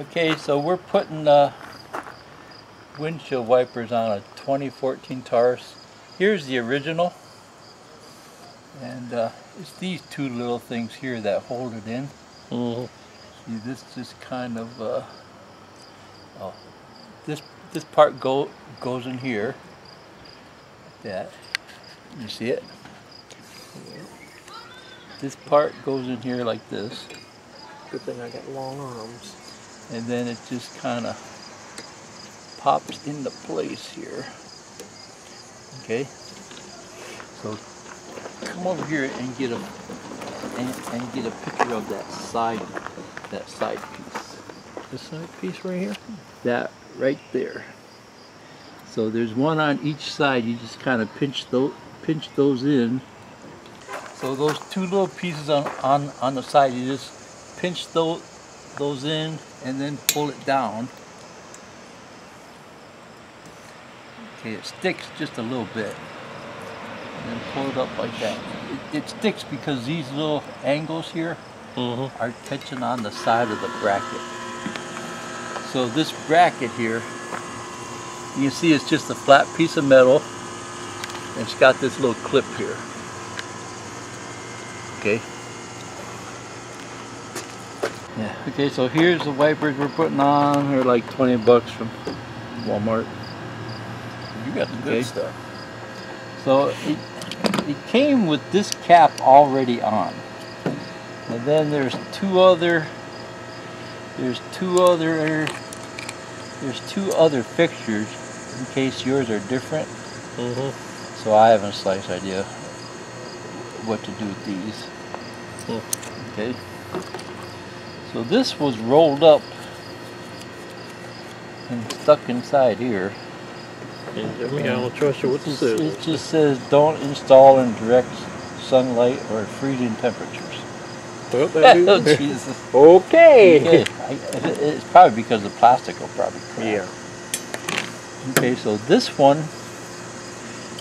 Okay, so we're putting uh, windshield wipers on a 2014 Taurus. Here's the original. And uh, it's these two little things here that hold it in. Mm-hmm. See, this just kind of, uh, oh, this this part go goes in here. Like that. You see it? This part goes in here like this. Good thing I got long arms. And then it just kind of pops into place here. Okay, so come over here and get a and, and get a picture of that side that side piece. This side piece right here? That right there. So there's one on each side. You just kind of pinch those pinch those in. So those two little pieces on on on the side, you just pinch those those in and then pull it down. Okay, it sticks just a little bit. And then pull it up like that. It, it sticks because these little angles here Mm-hmm. are catching on the side of the bracket. So this bracket here, you see it's just a flat piece of metal and it's got this little clip here. Okay. Yeah. Okay, so here's the wipers we're putting on. They're like 20 bucks from Walmart. You got the good Okay. stuff. So it, it came with this cap already on. And then there's two other there's two other there's two other fixtures in case yours are different. Mm-hmm. So I have a slight idea what to do with these. Hmm. Okay. So this was rolled up and stuck inside here. And Jimmy, I don't trust you with the It just- scissors. It just says don't install in direct sunlight or freezing temperatures. Well, that'd oh Jesus. okay. Okay, I, it's probably because the plastic will probably crack. Yeah. Okay, so this one,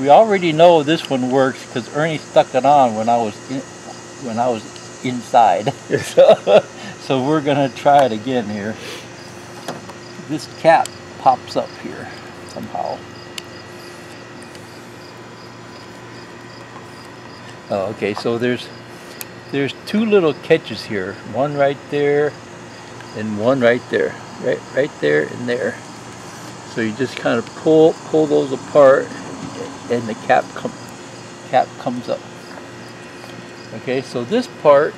we already know this one works because Ernie stuck it on when I was in, when I was inside. so, so we're gonna try it again here. This cap pops up here somehow. Oh, okay, so there's there's two little catches here. One right there and one right there. Right right there and there. So you just kind of pull pull those apart and the cap cap comes up. Okay, so this part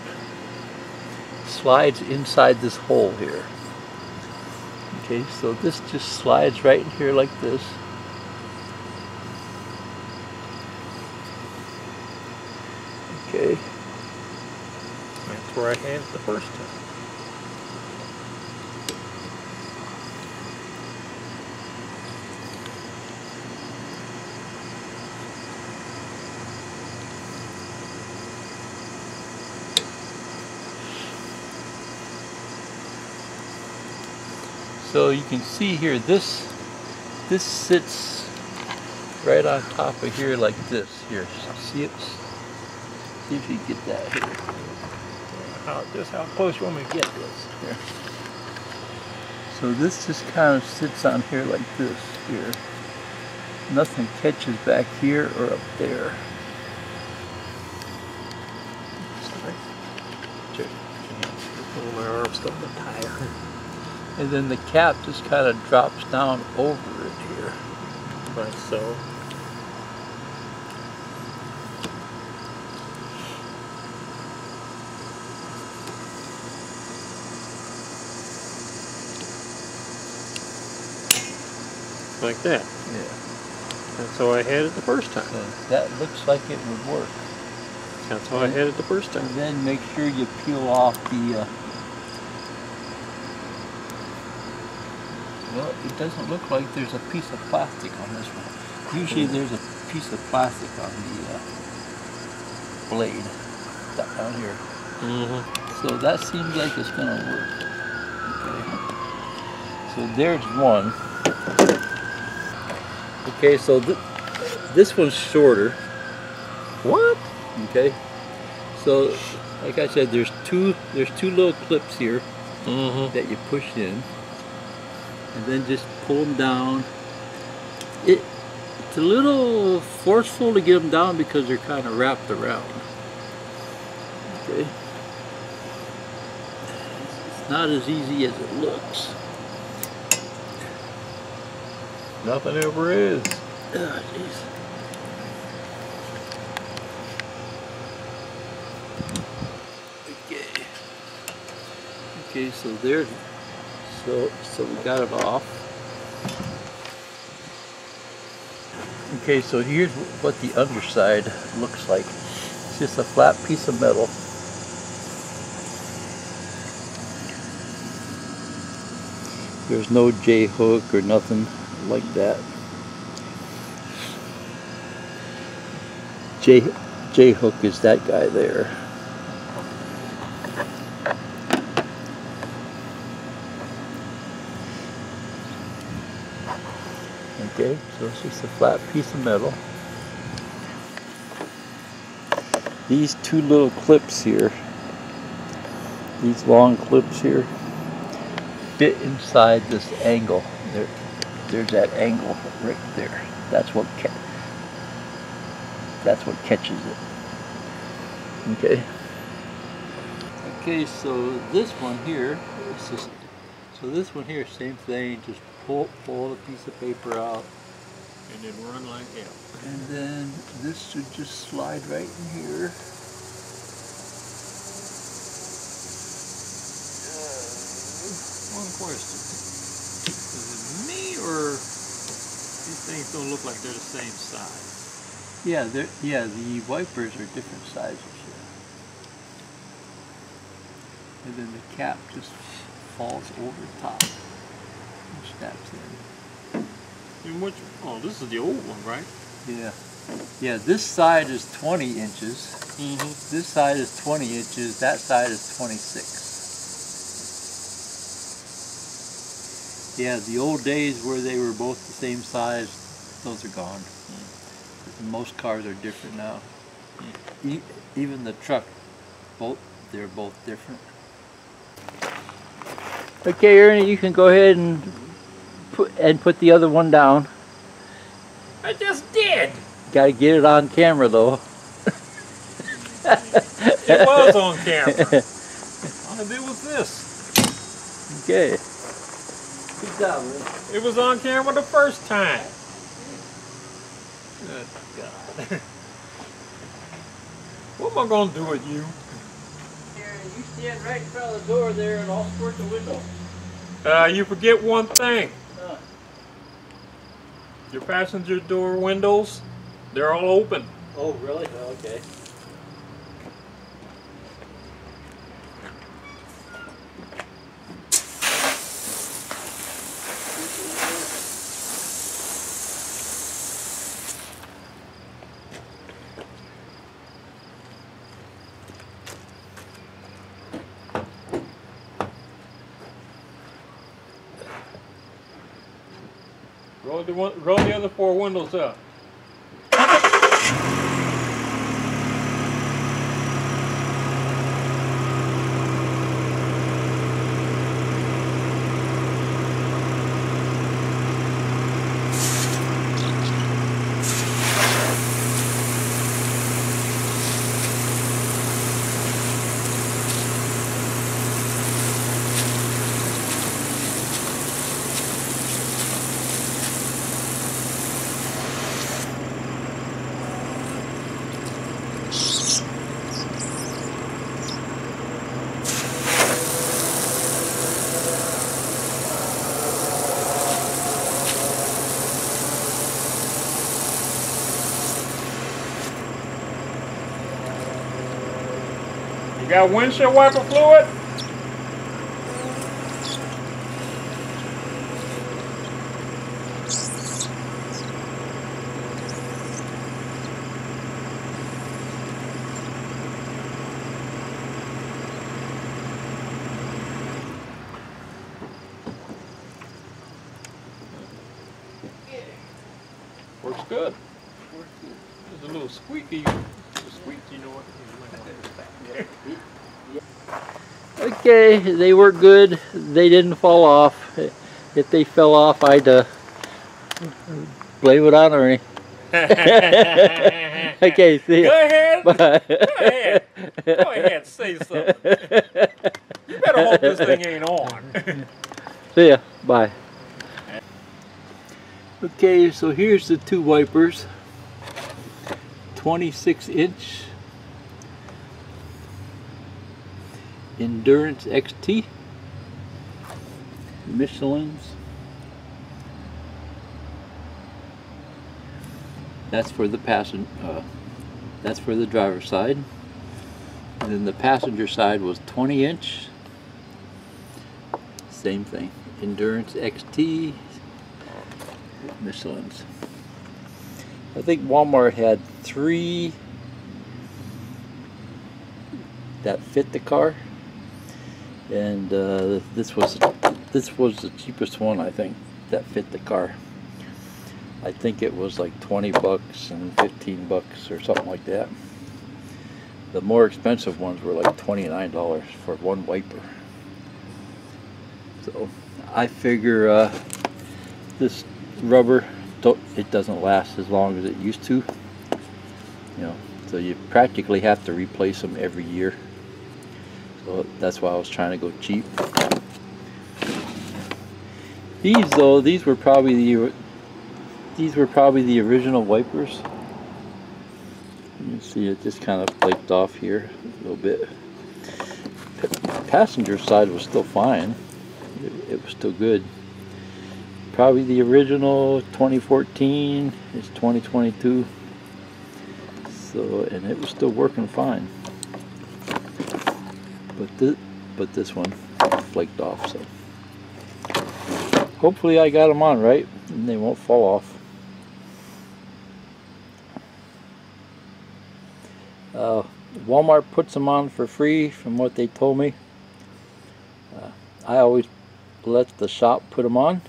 slides inside this hole here. Okay, so this just slides right in here like this. Okay, That's where I had it the first time. So you can see here this this sits right on top of here like this. Here, see it? See if you get that here. How, just how close you want me to get this? Here. So this just kind of sits on here like this here. Nothing catches back here or up there. Sorry. Oh, my arm's starting to tire. And then the cap just kind of drops down over it here. Like so. Like that. Yeah. That's how I had it the first time. So that looks like it would work. That's how I had it the first And time. then make sure you peel off the uh, Well, it doesn't look like there's a piece of plastic on this one. Usually there's a piece of plastic on the uh, blade down here. Mm-hmm. So that seems like it's gonna work. Okay. So there's one. Okay, so th this one's shorter. What? Okay. So, like I said, there's two there's two little clips here. Mm-hmm. that you push in, and then just pull them down. It it's a little forceful to get them down because they're kind of wrapped around. Okay. It's not as easy as it looks. Nothing ever is. Ah, jeez. Okay. Okay, so there. So so we got it off. Okay, so here's what the underside looks like. It's just a flat piece of metal. There's no J hook or nothing like that. J J hook is that guy there. Okay, so it's just a flat piece of metal. These two little clips here, these long clips here, fit inside this angle. There, there's that angle right there. That's what that's what catches it. Okay. Okay, so this one here just so this one here, same thing. Just pull pull a piece of paper out, And then run like hell. and then this should just slide right in here. Uh, one question. Is it me or these things don't look like they're the same size? Yeah, they're, yeah, the wipers are different sizes. Yeah. And then the cap just falls over the top and snaps in. Which, oh, this is the old one, right? Yeah. Yeah, this side is 20 inches. Mm-hmm. This side is 20 inches. That side is 26. Yeah, the old days where they were both the same size, those are gone. Most cars are different now. E- even the truck, both they're both different. Okay, Ernie, you can go ahead and put and put the other one down. I just did! Got to get it on camera though. It was on camera. All I did was this. Okay. Good job, man. It was on camera the first time. Good God. what am I gonna do with you? You stand right in front of the door there and I'll squirt the window. Uh, you forget one thing. Your passenger door windows, they're all open. Oh, really? Oh, okay. Roll the other four windows up. Got windshield wiper fluid? Works good. There's a little squeaky. Squeak, you know what? Okay, they were good. They didn't fall off. If they fell off, I'd uh, blame it on Ernie. okay, see Go ahead. Bye. Go ahead. Go ahead. Say something. You better hope this thing ain't on. See ya. Bye. Okay, so here's the two wipers. 26 inch Endurance XT Michelin's. That's for the passenger. Uh, that's for the driver's side. And then the passenger side was 20 inch. Same thing. Endurance XT Michelin's. I think Walmart had three that fit the car, and uh, this was this was the cheapest one I think that fit the car. I think it was like 20 bucks and 15 bucks or something like that. The more expensive ones were like $29 for one wiper. So I figure uh, this rubber it doesn't last as long as it used to. You know, so you practically have to replace them every year. So that's why I was trying to go cheap. These though, these were probably the these were probably the original wipers. You can see it just kind of flaked off here a little bit. Pa- Passenger side was still fine. It, it was still good. Probably the original 2014 is 2022. So, and it was still working fine. But this, but this one flaked off. So, hopefully I got them on right, and they won't fall off. Uh, Walmart puts them on for free, from what they told me. Uh, I always let the shop put them on.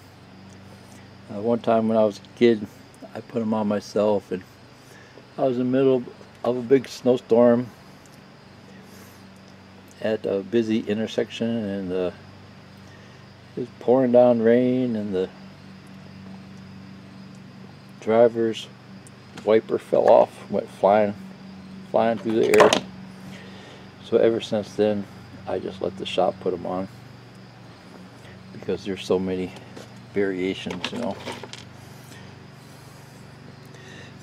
Uh, one time when I was a kid, I put them on myself, and I was in the middle of a big snowstorm at a busy intersection, and uh, it was pouring down rain, and the driver's wiper fell off, went flying, flying through the air. So ever since then, I just let the shop put them on because there's so many variations, you know.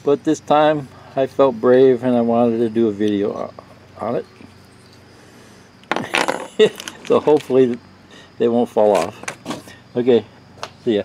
But this time I felt brave and I wanted to do a video on it. So hopefully they won't fall off. Okay, see ya.